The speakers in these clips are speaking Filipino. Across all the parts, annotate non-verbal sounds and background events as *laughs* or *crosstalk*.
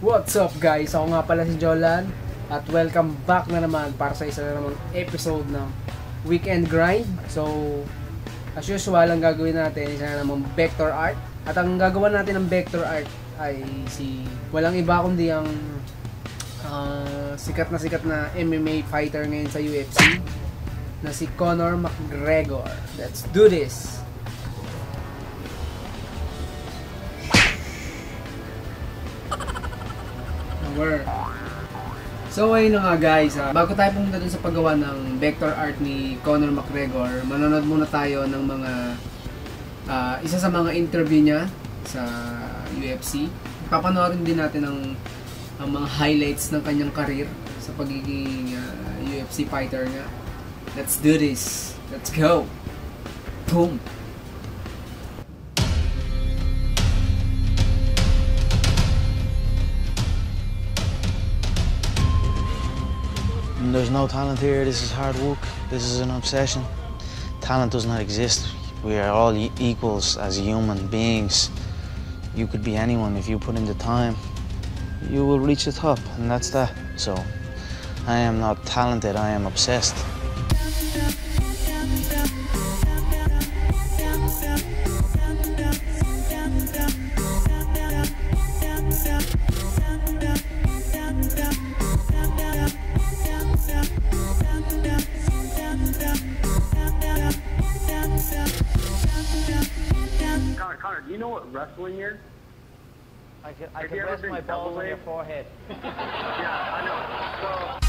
What's up guys? Ako nga pala si Jolan at welcome back na naman para sa isa na namang episode ng Weekend Grind. So, as usual, ang gagawin natin isa na namang vector art. At ang gagawa natin ng vector art ay si walang iba kundi ang ah, sikat na sikat na MMA fighter ngayon sa UFC na si Conor McGregor. Let's do this! Number. So ayun nga guys, ah, bago tayo pumunta dun sa paggawa ng vector art ni Conor McGregor, manonood muna tayo ng mga ah, isa sa mga interview niya sa UFC. Papanoorin din natin ang, ang mga highlights ng kanyang career sa pagiging ah, UFC fighter niya. Let's do this. Let's go. Boom. There's no talent here. This is hard work. This is an obsession. Talent does not exist. We are all equals as human beings. You could be anyone if you put in the time. You will reach the top, and that's that. So, I am not talented. I am obsessed. wrestling here? I can I rest my balls on your forehead. *laughs* *laughs* yeah, I know.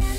So.